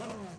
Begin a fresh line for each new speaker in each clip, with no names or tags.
Oh.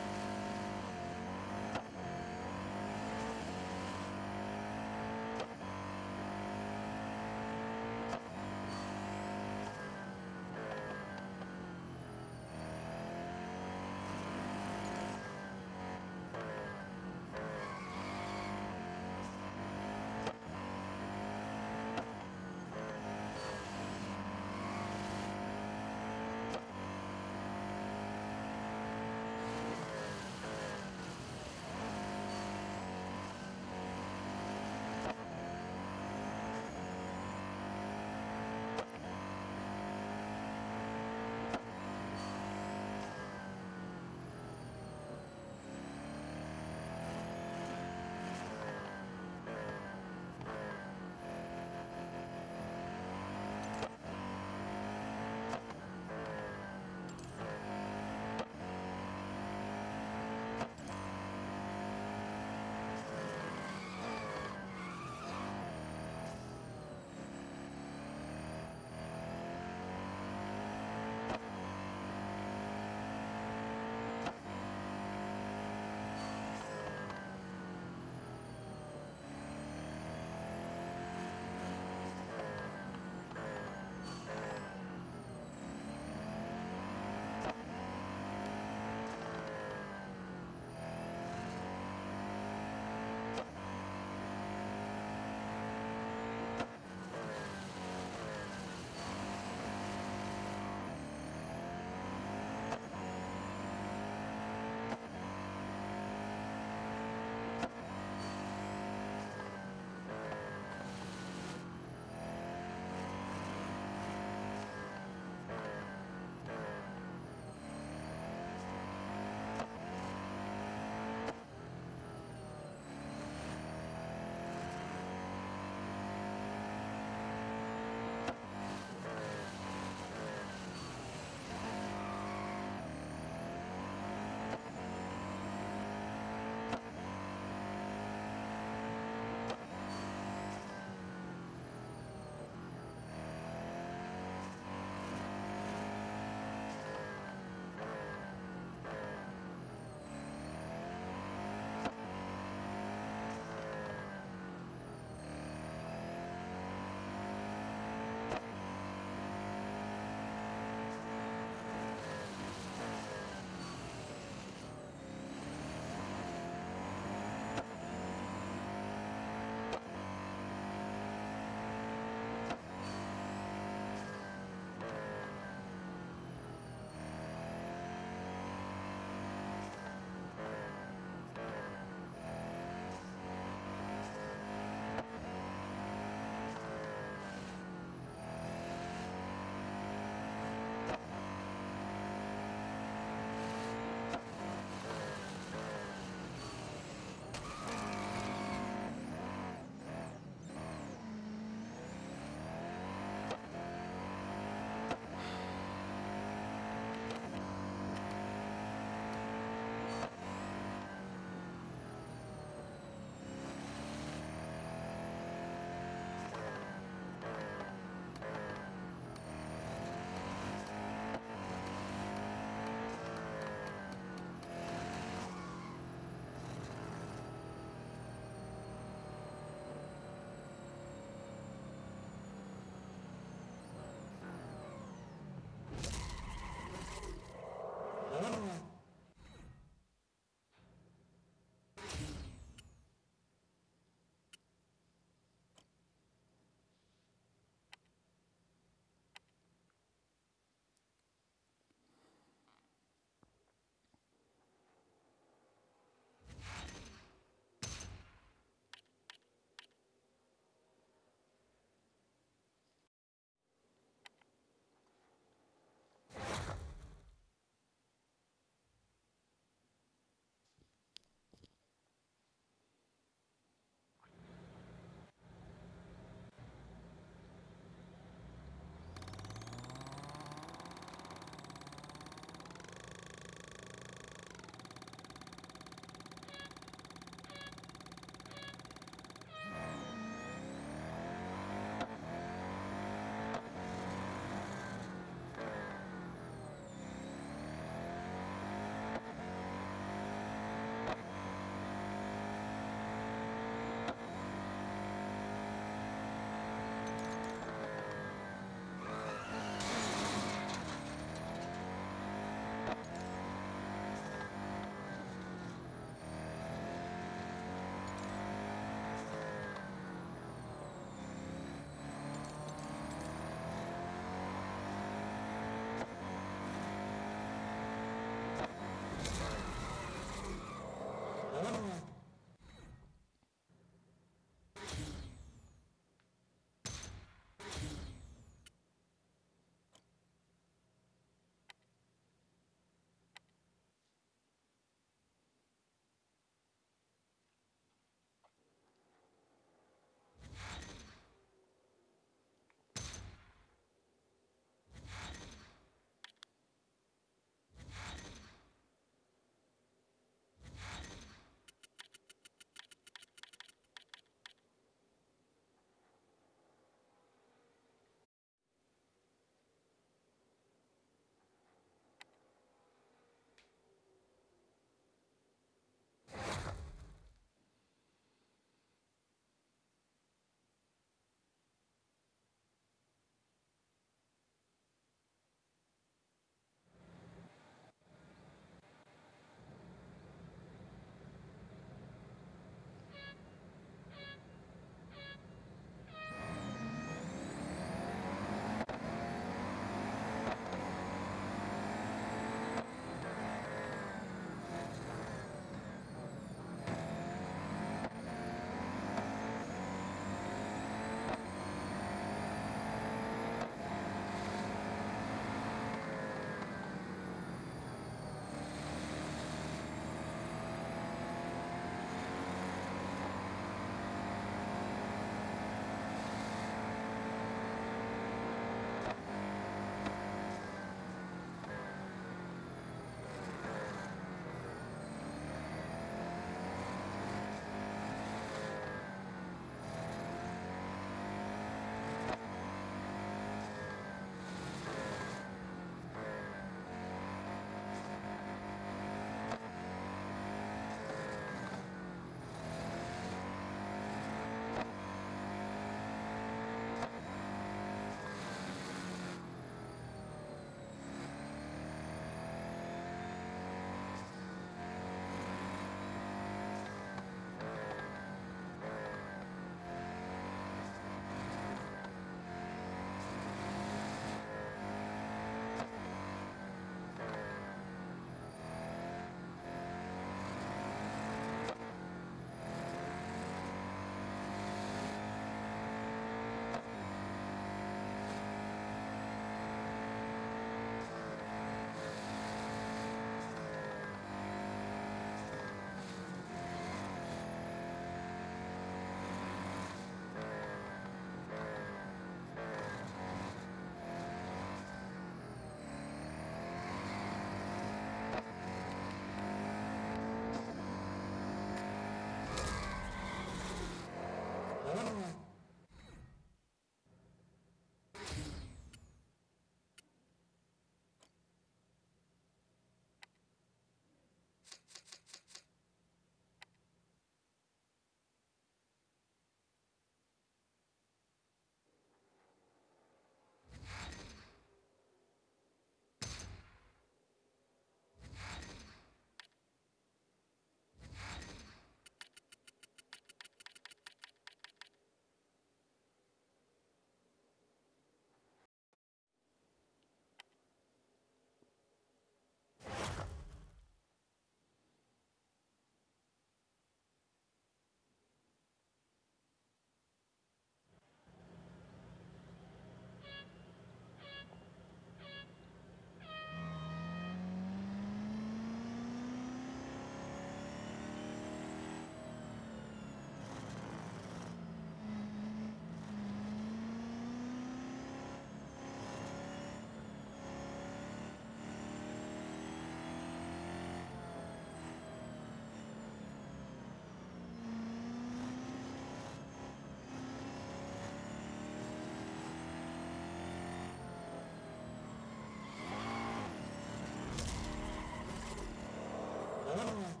Oh.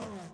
아.